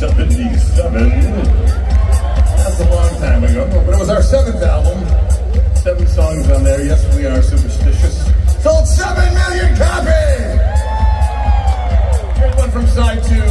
77. That's a long time ago, but it was our seventh album. Seven songs on there. Yes, we are superstitious. Sold seven million copies! Here's one from side two.